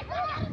Hey,